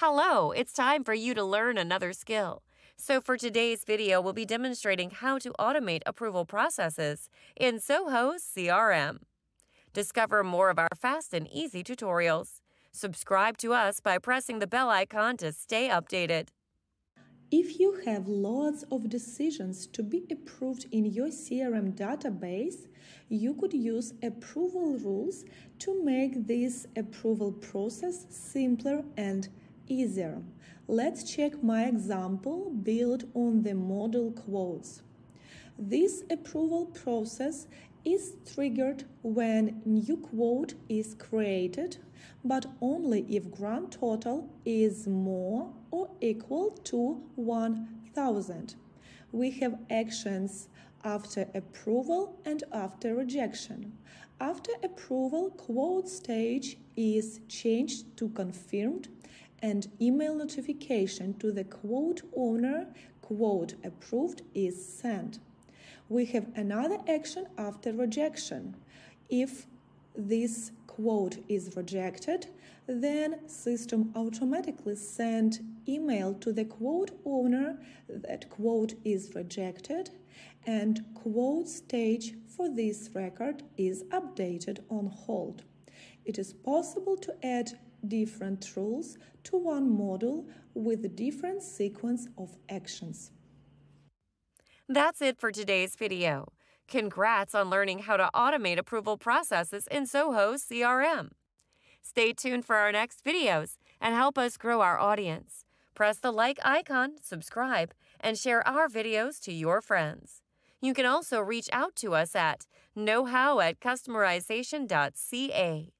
Hello, it's time for you to learn another skill. So for today's video, we'll be demonstrating how to automate approval processes in Zoho CRM. Discover more of our fast and easy tutorials. Subscribe to us by pressing the bell icon to stay updated. If you have lots of decisions to be approved in your CRM database, you could use approval rules to make this approval process simpler and easier. Let's check my example built on the module quotes. This approval process is triggered when new quote is created, but only if grand total is more or equal to 1000. We have actions after approval and after rejection. After approval, quote stage is changed to confirmed and email notification to the quote owner quote approved is sent. We have another action after rejection. If this quote is rejected, then system automatically send email to the quote owner that quote is rejected and quote stage for this record is updated on hold. It is possible to add different rules to one module with a different sequence of actions. That's it for today's video. Congrats on learning how to automate approval processes in Zoho CRM. Stay tuned for our next videos and help us grow our audience. Press the like icon, subscribe, and share our videos to your friends. You can also reach out to us at knowhow at customerization.ca.